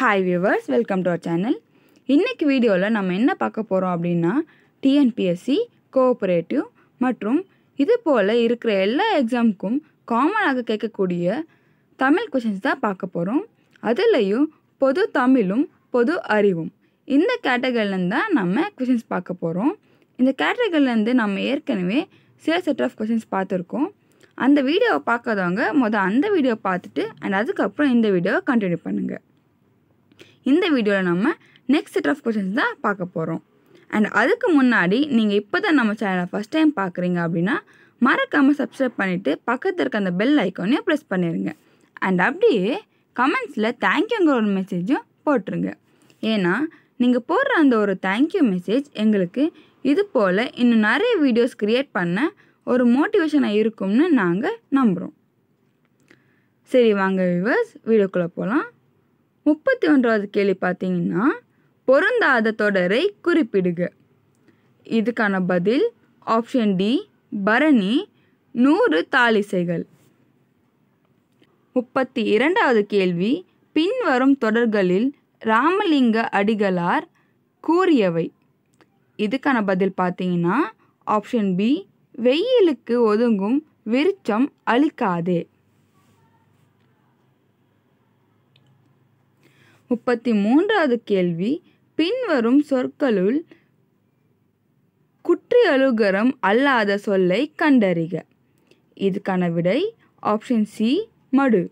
Hi viewers welcome to our channel இன்றைக்கி வீடியோவில் நம்ம என்ன பார்க்க போகிறோம் அப்படின்னா டிஎன்பிஎஸ்சி கோஆப்ரேட்டிவ் மற்றும் இது போல் இருக்கிற எல்லா எக்ஸாமுக்கும் காமனாக கேட்கக்கூடிய தமிழ் கொஷின்ஸ் தான் பார்க்க போகிறோம் அதுலேயும் பொது தமிழும் பொது அறிவும். இந்த கேட்டகரியிலேருந்து தான் நம்ம கொஷின்ஸ் பார்க்க போகிறோம் இந்த கேட்டகரியிலேருந்து நம்ம ஏற்கனவே சில செட் ஆஃப் கொஷின்ஸ் பார்த்துருக்கோம். அந்த வீடியோவை பார்க்காதவங்க மொதல் அந்த வீடியோ பார்த்துட்டு அண்ட் அதுக்கப்புறம் இந்த வீடியோவை கண்டினியூ பண்ணுங்கள் இந்த வீடியோவில் நம்ம நெக்ஸ்ட் செட் ஆஃப் கொஷின்ஸ் தான் பார்க்க போகிறோம் அண்ட் அதுக்கு முன்னாடி நீங்கள் இப்போ தான் நம்ம சேனலை ஃபஸ்ட் டைம் பார்க்குறீங்க அப்படின்னா மறக்காமல் சப்ஸ்கிரைப் பண்ணிவிட்டு பக்கத்தில் இருக்க அந்த பெல் ஐக்கானையும் ப்ரெஸ் பண்ணிடுங்க அண்ட் அப்படியே கமெண்ட்ஸில் தேங்க்யூங்கிற ஒரு மெசேஜும் போட்டுருங்க. ஏன்னா நீங்கள் போடுற அந்த ஒரு தேங்க்யூ மெசேஜ் எங்களுக்கு இது போல் இன்னும் நிறைய வீடியோஸ் க்ரியேட் பண்ண ஒரு மோட்டிவேஷனாக இருக்கும்னு நாங்கள் நம்புகிறோம் சரி வாங்க விவர்ஸ் வீடியோக்குள்ளே போகலாம் முப்பத்தி ஒன்றாவது கேள்வி பார்த்தீங்கன்னா பொருந்தாத தொடரை குறிப்பிடுக. இதுக்கான பதில் ஆப்ஷன் டி பரணி நூறு தாளிசைகள். முப்பத்தி இரண்டாவது கேள்வி பின்வரும் தொடர்களில் ராமலிங்க அடிகளார் கூறியவை. இதுக்கான பதில் பார்த்தீங்கன்னா ஆப்ஷன் பி வெயிலுக்கு ஒதுங்கும் விருச்சம் அழிக்காதே முப்பத்தி மூன்றாவது கேள்வி. பின்வரும் சொற்களுள் குற்றியலுகரம் அல்லாத சொல்லை கண்டறிக. இதுக்கான விடை ஆப்ஷன் சி மடு.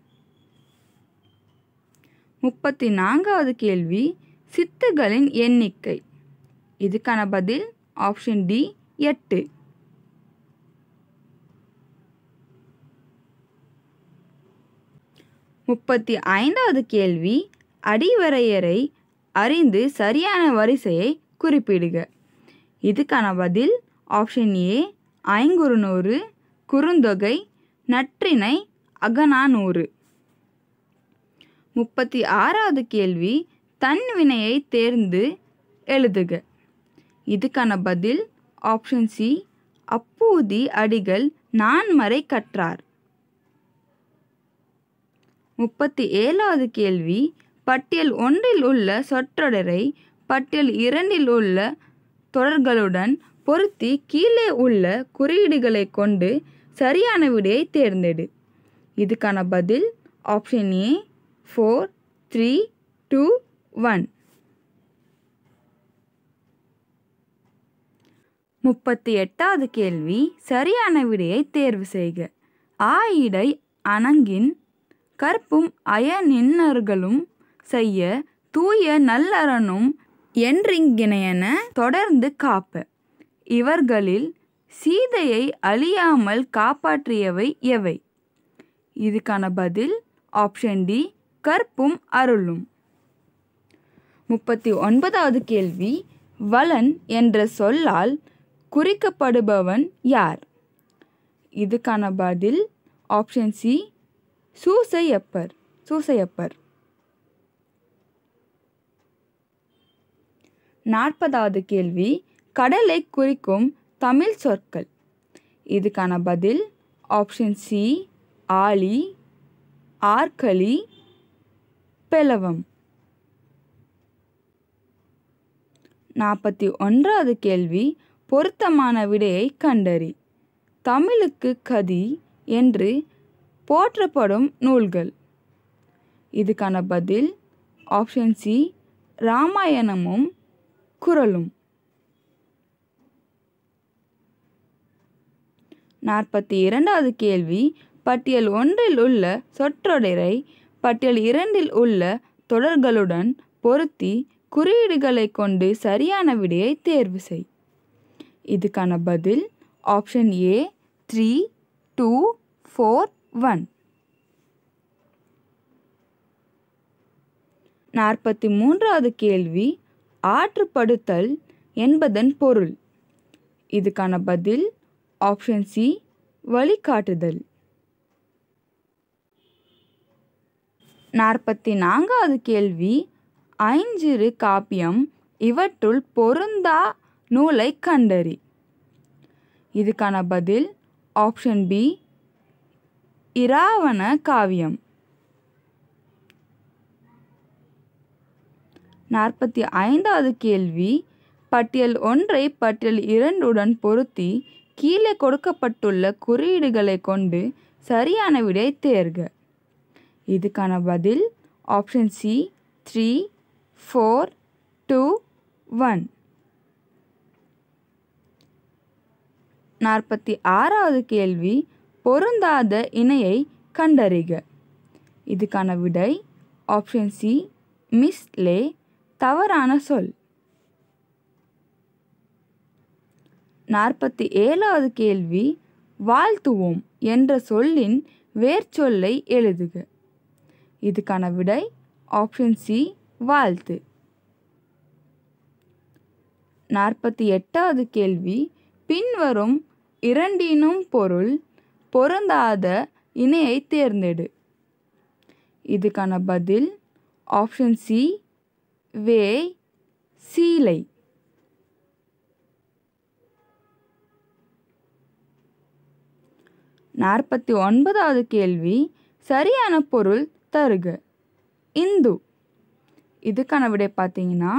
முப்பத்தி நான்காவது கேள்வி சித்துகளின் எண்ணிக்கை. இதுக்கான பதில் ஆப்ஷன் டி எட்டு. முப்பத்தி ஐந்தாவது கேள்வி அடிவரையறை அறிந்து சரியான வரிசையை குறிப்பிடுக. இதுக்கான பதில் ஆப்ஷன் ஏ ஐங்குறுநூறு குறுந்தொகை நற்றினை அகநானூறு. முப்பத்தி ஆறாவது கேள்வி தன் வினையை தேர்ந்து எழுதுக. இதுக்கான பதில் ஆப்ஷன் சி அப்பூதி அடிகள் நான்மறை கற்றார். முப்பத்தி ஏழாவது கேள்வி பட்டியல் ஒன்றில் உள்ள சொற்றொடரை பட்டியல் இரண்டில் உள்ள தொடர்களுடன் பொருத்தி கீழே உள்ள குறியீடுகளை கொண்டு சரியான விடையை தேர்ந்தெடு. இதுக்கான பதில் option A four three two one முப்பத்தி எட்டாவது கேள்வி சரியான விடையை தேர்வு செய்க. ஆயிடை அணங்கின் கற்பும் அயனின்னர்களும் செய்ய தூய நல்லறனும் என்றிங்கினையன தொடர்ந்து காப்ப. இவர்களில் சீதையை அழியாமல் காப்பாற்றியவை எவை? இதுக்கான பதில் ஆப்ஷன் டி கற்பும் அருளும். முப்பத்தி ஒன்பதாவது கேள்வி வலன் என்ற சொல்லால் குறிக்கப்படுபவன் யார்? இதுக்கான பதில் ஆப்ஷன் சி சூசையப்பர். சூசையப்பர். நாற்பதாவது கேள்வி கடலை குறிக்கும் தமிழ் சொற்கள். இதுக்கான பதில் ஆப்ஷன் சி ஆலி ஆர்களி பெலவம். நாற்பத்தி ஒன்றாவது கேள்வி பொருத்தமான விடையை கண்டறி. தமிழுக்கு கதி என்று போற்றப்படும் நூல்கள். இதுக்கான பதில் ஆப்ஷன் சி ராமாயணமும் குரலும். நாற்பத்தி இரண்டாவது கேள்வி. பட்டியல் ஒன்றில் உள்ள சொற்றொடரை பட்டியல் இரண்டில் உள்ள தொடர்களுடன் பொருத்தி குறியீடுகளை கொண்டு சரியான விடையை தேர்வு செய். இதுக்கான பதில் option A three two four one நாற்பத்தி மூன்றாவது கேள்வி. ஆற்றுப்படுத்தல் என்பதன் பொருள். இதுக்கான பதில் ஆப்ஷன் சி வழிகாட்டுதல். நாற்பத்தி நான்காவது கேள்வி ஐஞ்சிறு காப்பியம் இவற்றுள் பொருந்தா நூலை கண்டறி. இதுக்கான பதில் ஆப்ஷன் பி இராவண காவியம். நாற்பத்தி ஐந்தாவது கேள்வி. பட்டியல் ஒன்றை பட்டியல் இரண்டுடன் பொருத்தி கீழே கொடுக்கப்பட்டுள்ள குறியீடுகளை கொண்டு சரியான விடை தேர்க. இதுக்கான பதில் option C three four two one நாற்பத்தி ஆறாவது கேள்வி பொருந்தாத இணையை கண்டறிக. இதுக்கான விடை ஆப்ஷன் சி மிஸ்லே தவறான சொல். நாற்பத்தி ஏழாவது கேள்வி வாழ்த்துவோம் என்ற சொல்லின் வேர்ச்சொல்லை எழுதுக. இதுக்கான விடை ஆப்ஷன் சி வாழ்த்து நாற்பத்தி எட்டாவது கேள்வி பின்வரும் இரண்டினும் பொருள் பொருந்தாத இணையை தேர்ந்தெடு இதுக்கான பதில் ஆப்ஷன் சி வேய் சீலை. நாற்பத்தி ஒன்பதாவது கேள்வி சரியான பொருள் தருக. இந்து. இதுக்கான விடை பார்த்தீங்கன்னா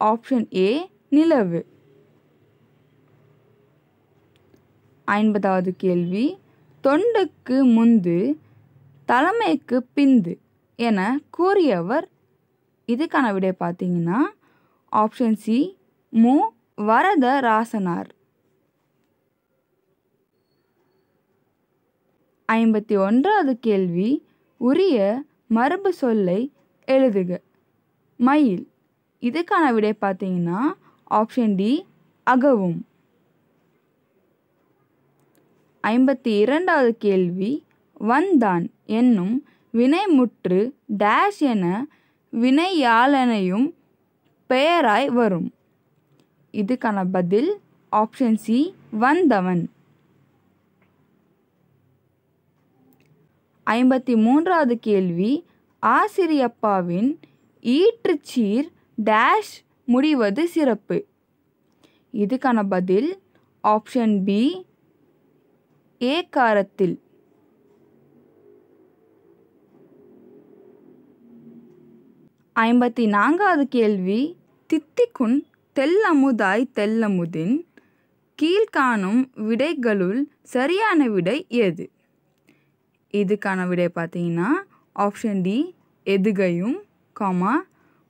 ஆப்ஷன் ஏ நிலவு. ஐம்பதாவது கேள்வி தொண்டுக்கு முந்து தலைமைக்கு பிந்து என கூறியவர் இதுக்கான விடை பார்த்தீங்கன்னா ஆப்ஷன் சி மு வரத ராசனார் ஐம்பத்தி ஒன்றாவது கேள்வி உரிய மரபு சொல்லை எழுதுக. மயில். இதுக்கான விடை பார்த்தீங்கன்னா ஆப்ஷன் டி அகவும். ஐம்பத்தி இரண்டாவது கேள்வி வந்தான் என்னும் வினைமுற்று டேஷ் என வினையாளனையும் பெயராய் வரும். இதுக்கான பதில் ஆப்ஷன் சி வந்தவன். ஐம்பத்தி மூன்றாவது கேள்வி ஆசிரியப்பாவின் ஈற்றுச்சீர் டேஷ் முடிவது சிறப்பு. இதுக்கான பதில் ஆப்ஷன் பி ஏகாரத்தில் ஐம்பத்தி நான்காவது கேள்வி. தித்திக்குன் தெல்லமுதாய் தெல்லமுதின் கீழ்காணும் விடைகளுள் சரியான விடை எது? இதுக்கான விடை பார்த்தீங்கன்னா ஆப்ஷன் டி எதுகையும் கமா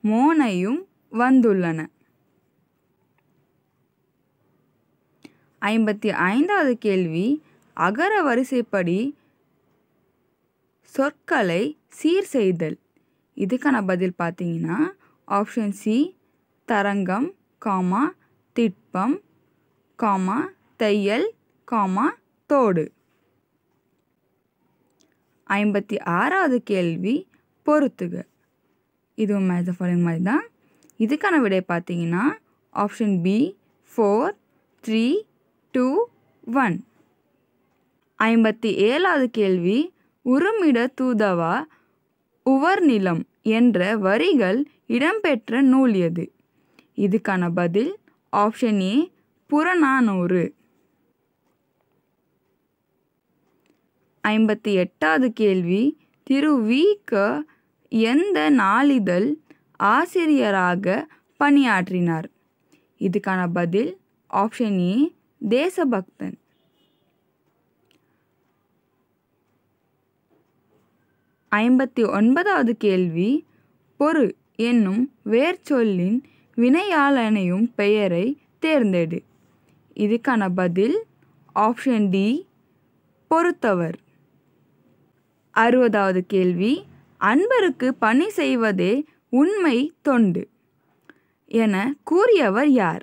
மோனையும் வந்துள்ளன. ஐம்பத்தி ஐந்தாவது கேள்வி அகர வரிசைப்படி சொற்களை சீர் செய்தல் இதுக்கான பதில் பார்த்தீங்கன்னா ஆப்ஷன் சி தரங்கம் காமா திட்பம் காமா தையல் காமா தோடு. ஐம்பத்தி ஆறாவது கேள்வி பொறுத்துக. இதுவும் மேஜ ஃபாலோயிங் மாதிரி தான். இதுக்கான விடை பார்த்தீங்கன்னா option B four three two one ஐம்பத்தி ஏழாவது கேள்வி உருமிட தூதவா உவர்நிலம் என்ற வரிகள் இடம்பெற்ற நூல் எது இதுக்கான பதில் ஆப்ஷன் ஏ புறநானூறு. ஐம்பத்தி எட்டாவது கேள்வி. திரு வி. க. எந்த நாளிதழ் ஆசிரியராக பணியாற்றினார்? இதுக்கான பதில் ஆப்ஷன் ஏ தேசபக்தன். ஐம்பத்தி ஒன்பதாவது கேள்வி. பொறு என்னும் வேர்ச்சொல்லின் வினையாளனையும் பெயரை தேர்ந்தெடு. இதுக்கான பதில் ஆப்ஷன் டி பொறுத்தவர். அறுபதாவது கேள்வி. அன்பருக்கு பணி செய்வதே உண்மை தொண்டு என கூறியவர் யார்?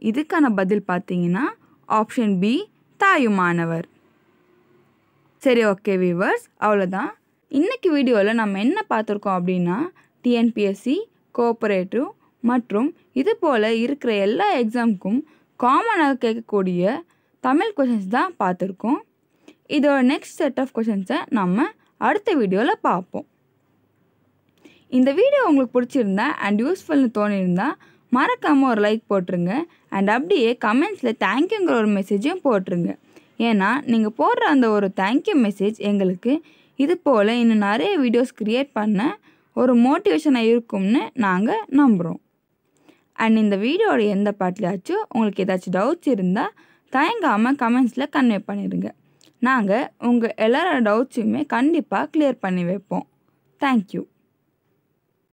இதுக்கான பதில் பார்த்தீங்கன்னா ஆப்ஷன் பி தாயுமானவர். சரி ஓகே வியூவர்ஸ் அவ்வளோதான் இன்றைக்கி வீடியோவில் நம்ம என்ன பார்த்துருக்கோம் அப்படின்னா டிஎன்பிஎஸ்சி கோஆப்ரேட்டிவ் மற்றும் இது போல் இருக்கிற எல்லா எக்ஸாமுக்கும் காமனாக கேட்கக்கூடிய தமிழ் கொஷின்ஸ் தான் பார்த்துருக்கோம். இதோட நெக்ஸ்ட் செட் ஆஃப் கொஷின்ஸை நம்ம அடுத்த வீடியோவில் பார்ப்போம். இந்த வீடியோ உங்களுக்கு பிடிச்சிருந்தா அண்ட் யூஸ்ஃபுல்னு தோணியிருந்தால் மறக்காமல் ஒரு லைக் போட்டுருங்க. அண்ட் அப்படியே கமெண்ட்ஸில் தேங்க்யூங்கிற ஒரு மெசேஜும் போட்டுருங்க. ஏன்னா நீங்கள் போடுற அந்த ஒரு தேங்க்யூ மெசேஜ் எங்களுக்கு இது போல் இன்னும் நிறைய வீடியோஸ் க்ரியேட் பண்ண ஒரு மோட்டிவேஷனாக இருக்கும்னு நாங்கள் நம்புகிறோம் அண்ட் இந்த வீடியோட எந்த பாட்டிலாச்சும் உங்களுக்கு ஏதாச்சும் டவுட்ஸ் இருந்தால் தயங்காமல் கமெண்ட்ஸில் கன்வே பண்ணிடுங்க நாங்கள் உங்கள் எல்லாரோட டவுட்ஸையுமே கண்டிப்பாக கிளியர் பண்ணி வைப்போம். தேங்க்யூ